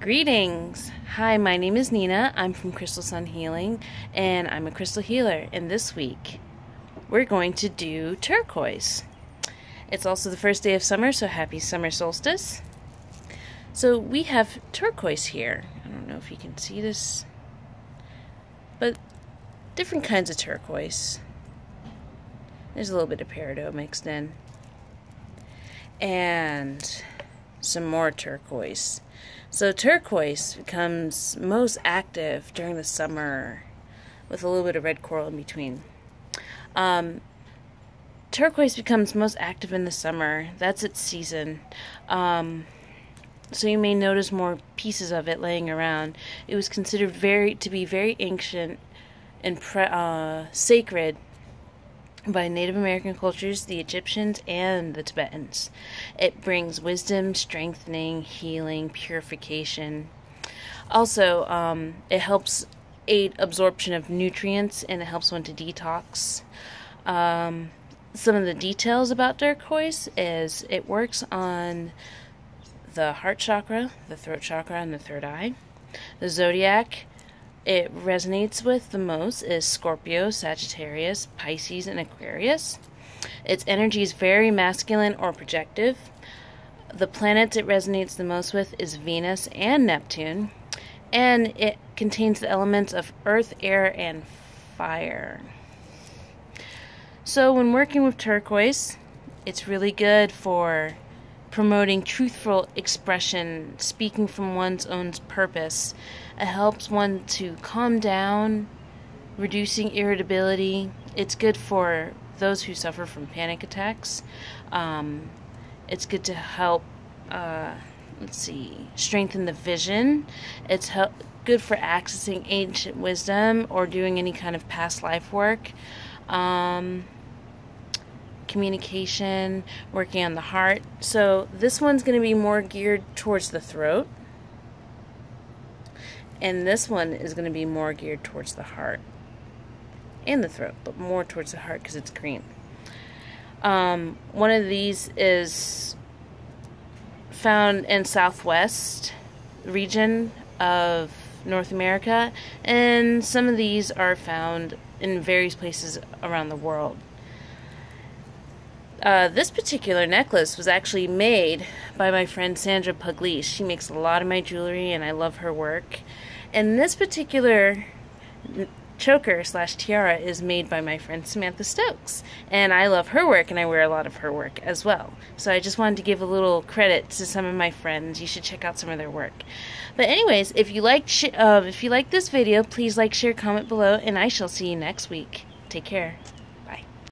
Greetings! Hi, my name is Nina. I'm from Crystal Sun Healing, and I'm a crystal healer. And this week, we're going to do turquoise. It's also the first day of summer, so happy summer solstice. So we have turquoise here. I don't know if you can see this, but different kinds of turquoise. There's a little bit of peridot mixed in. And some more turquoise. So turquoise becomes most active during the summer with a little bit of red coral in between. Um, turquoise becomes most active in the summer. That's its season. Um, so you may notice more pieces of it laying around. It was considered very to be very ancient and uh, sacred by Native American cultures, the Egyptians, and the Tibetans. It brings wisdom, strengthening, healing, purification. Also, um, it helps aid absorption of nutrients and it helps one to detox. Um, some of the details about turquoise is it works on the heart chakra, the throat chakra, and the third eye. The zodiac it resonates with the most is Scorpio, Sagittarius, Pisces, and Aquarius. Its energy is very masculine or projective. The planets it resonates the most with is Venus and Neptune, and it contains the elements of earth, air, and fire. So, when working with turquoise, it's really good for promoting truthful expression, speaking from one's own purpose. It helps one to calm down, reducing irritability. It's good for those who suffer from panic attacks. Um, it's good to help, uh, let's see, strengthen the vision. It's help, good for accessing ancient wisdom or doing any kind of past life work. Um, communication, working on the heart. So this one's going to be more geared towards the throat. And this one is going to be more geared towards the heart and the throat, but more towards the heart because it's green. Um, one of these is found in southwest region of North America, and some of these are found in various places around the world. Uh, this particular necklace was actually made by my friend Sandra Pugliese. She makes a lot of my jewelry, and I love her work. And this particular choker slash tiara is made by my friend Samantha Stokes, and I love her work, and I wear a lot of her work as well. So I just wanted to give a little credit to some of my friends. You should check out some of their work. But anyways, if you like uh, if you like this video, please like, share, comment below, and I shall see you next week. Take care.